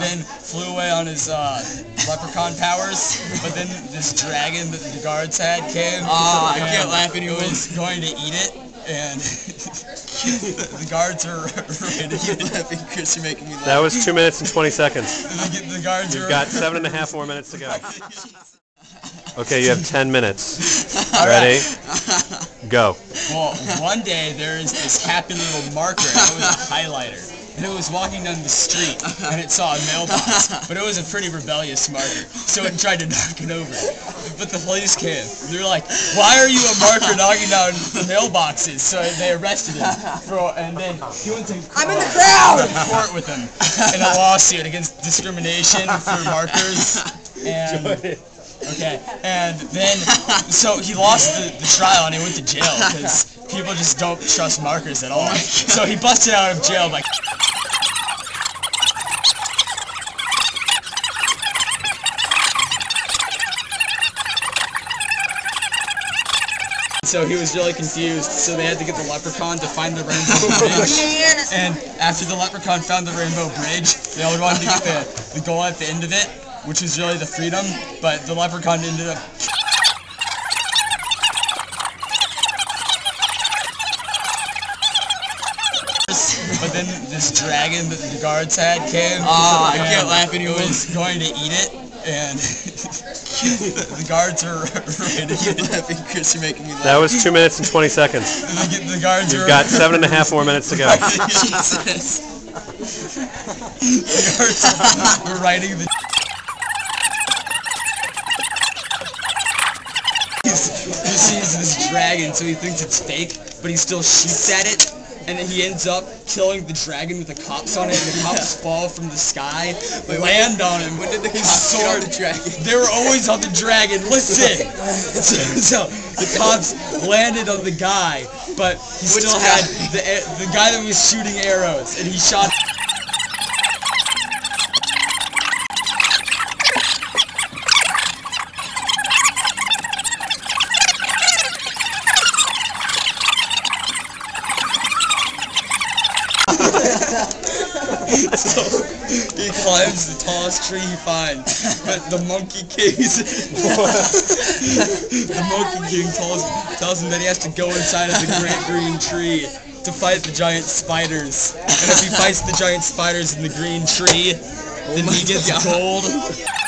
then flew away on his uh, leprechaun powers. But then this dragon that the guards had came. Ah, I can't laugh anymore. Was going to eat it, and the guards are ready to Keep eat laughing, Chris. You're making me laugh. That was two minutes and 20 seconds. The, the guards You've are got seven and a half more minutes to go. Okay, you have 10 minutes. All right. Ready? Go. Well, one day there is this happy little marker, and it was a highlighter. And it was walking down the street, and it saw a mailbox, but it was a pretty rebellious marker, so it tried to knock it over. But the police came. They were like, "Why are you a marker knocking down mailboxes?" So they arrested him, for, and then he went to court, I'm in the crowd! court with him in a lawsuit against discrimination for markers. And okay, and then so he lost the, the trial and he went to jail because people just don't trust markers at all. So he busted out of jail like. So he was really confused. So they had to get the leprechaun to find the rainbow bridge. And after the leprechaun found the rainbow bridge, they all wanted to get the, the goal at the end of it, which is really the freedom. But the leprechaun ended up But then this dragon that the guards had came. Ah, I can't laugh anymore. Was going to eat it, and the guards are ready to Keep laughing, Chris. You're making me laugh. That was two minutes and 20 seconds. The, the guards You've are got seven and a half more minutes to go. Jesus. the guards are, were writing the. He sees this dragon, so he thinks it's fake, but he still shoots at it. And then he ends up killing the dragon with the cops on it, and the cops fall from the sky, land on him. When did the cops sword- the dragon? They were always on the dragon. Listen. so, so the cops landed on the guy, but he Which still guy? had the the guy that was shooting arrows, and he shot. so he climbs the tallest tree he finds, but the monkey king's the monkey king tells tells him that he has to go inside of the great green tree to fight the giant spiders. And if he fights the giant spiders in the green tree, then my he gets oh God. gold.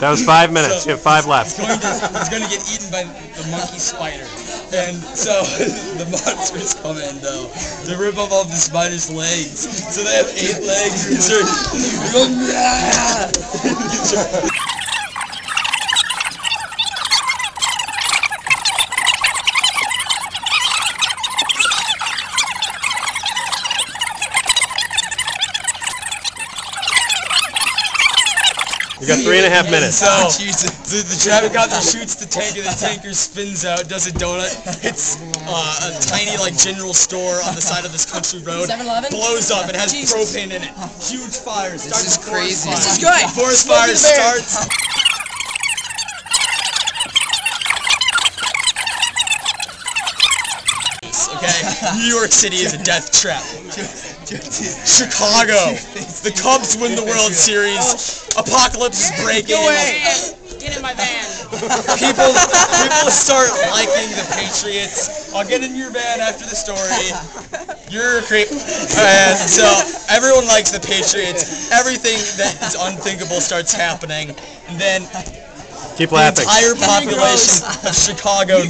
That was five minutes. You have five left. It's going to, he's going to get eaten by the monkey spider. And so the monsters come in though to rip off all the spider's legs. So they have eight legs. And You got three and a half minutes. So Oh, Jesus. the, the traffic officer shoots the tanker. The tanker spins out, does a donut, hits uh, a tiny like general store on the side of this country road, 7-Eleven? blows up. It has Jesus. propane in it. Huge fires. Starts is crazy. fire. This is good. Forest Smokey fire starts. Okay, New York City is a death trap. Chicago, the Cubs win the World Series. Apocalypse is breaking. Get in my van. People, people start liking the Patriots. I'll get in your van after the story. You're a creep. And uh, so everyone likes the Patriots. Everything that is unthinkable starts happening. And then Keep the laughing. entire population of Chicago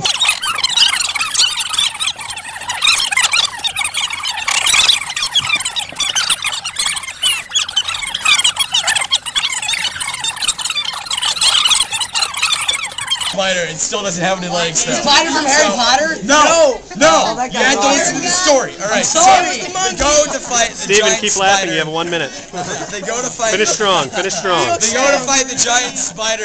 Spider, it still doesn't have any legs though. Spider from Harry So- Potter? No, no, oh that you guy had to listen to the story. All right, sorry. so they go to fight the giant spider. Steven, giant keep spider. laughing. You have one minute. They go to fight. Finish strong. Finish strong. They go to fight the giant spider.